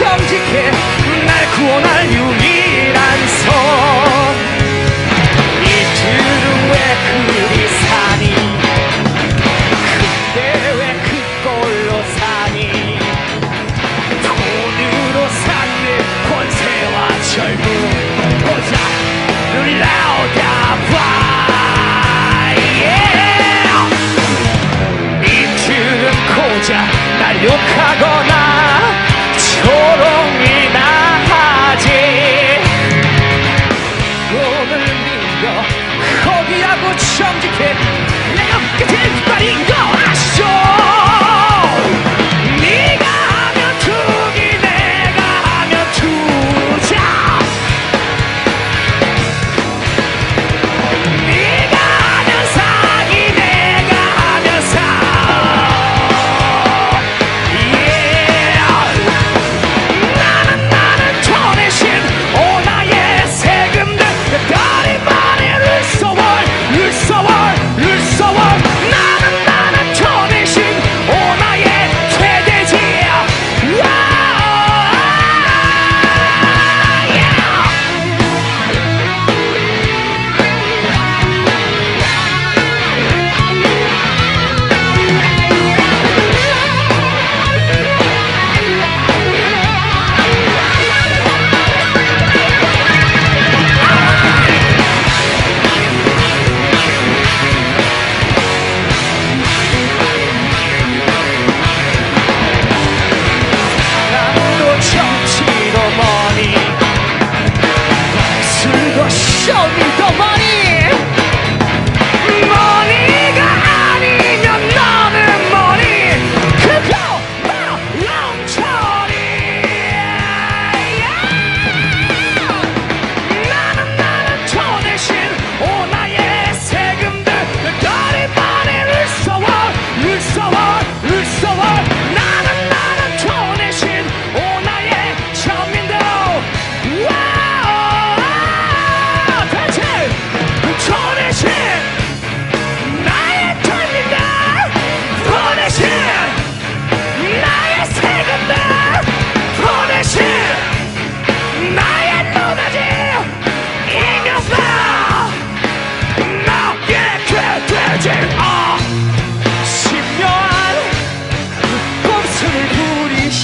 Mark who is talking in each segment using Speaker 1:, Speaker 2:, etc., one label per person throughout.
Speaker 1: 정직해 날 구원할 유일한 손 이틀은 왜 그리 사니 그때 왜 그꼴로 사니? 돈으로 샀네 권세와 젊음 보자 눈이 나오다 봐. 이틀은 고자 날 욕하고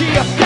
Speaker 1: energia.